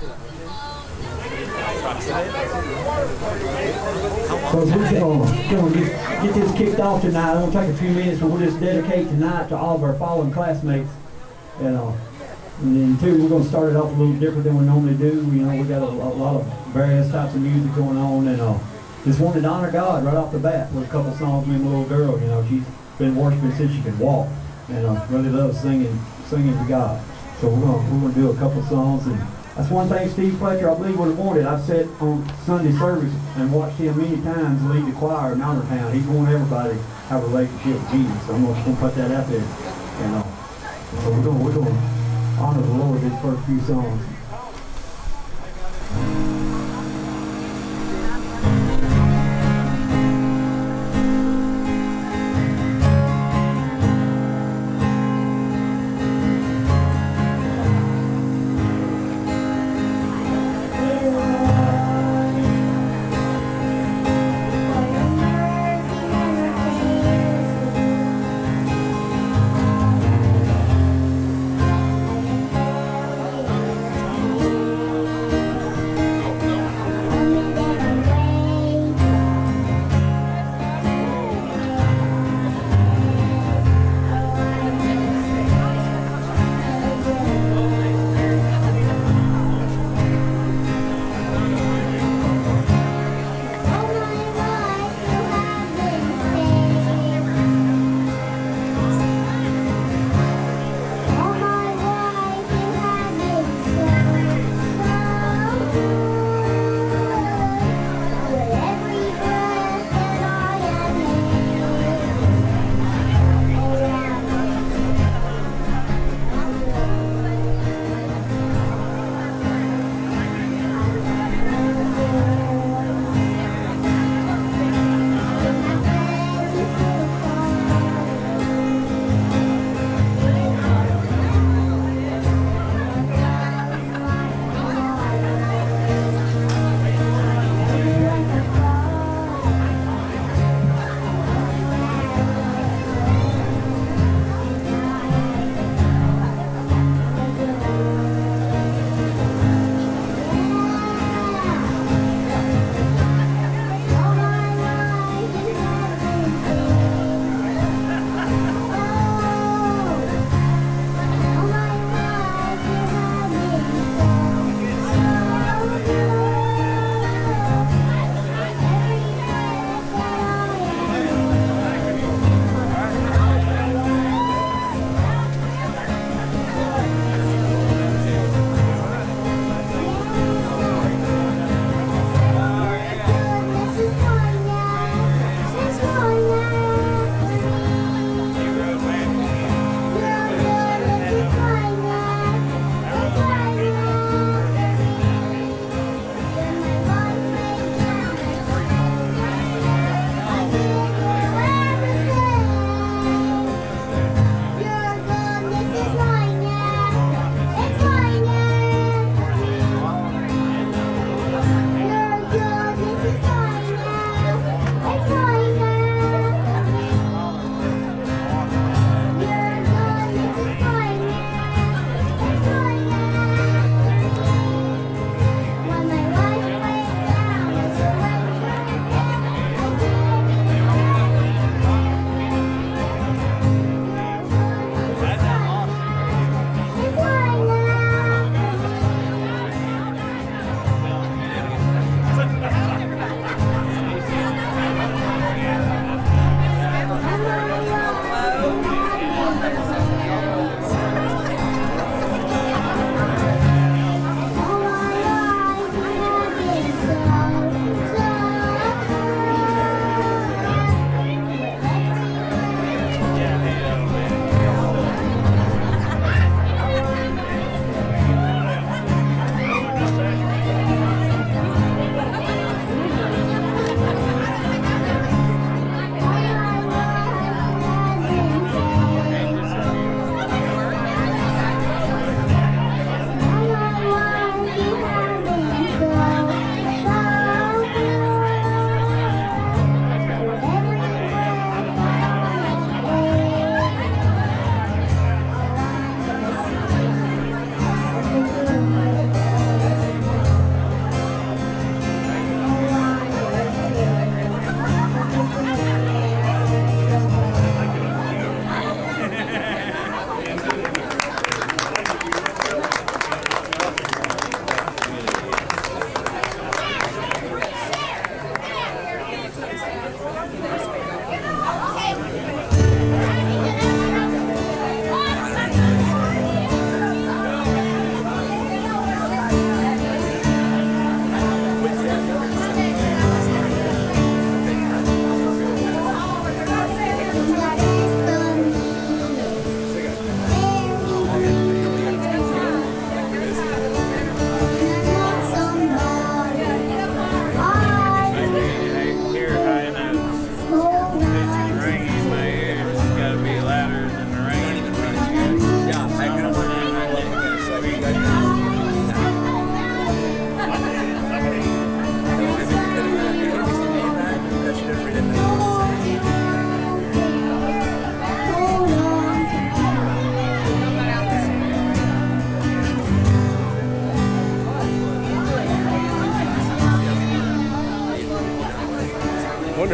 So we're gonna, gonna get, get this kicked off tonight. Gonna take a few minutes, but we'll just dedicate tonight to all of our fallen classmates. And, uh, and then too, we're gonna start it off a little different than we normally do. You know, we got a, a lot of various types of music going on, and uh, just wanted to honor God right off the bat with a couple songs. Me and my little girl, you know, she's been worshiping since she can walk, and uh, really loves singing, singing to God. So we're gonna we're gonna do a couple songs, and that's one thing Steve Fletcher, I believe, would have wanted. I've sat on Sunday service and watched him many times lead the choir in Mountaintown. He's wanting everybody to have a relationship with Jesus. So I'm gonna, gonna put that out there, and uh, so we're gonna we're gonna honor the Lord these first few songs.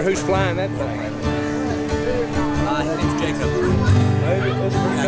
Who's flying that thing. Uh, Jacob. Maybe it's cool.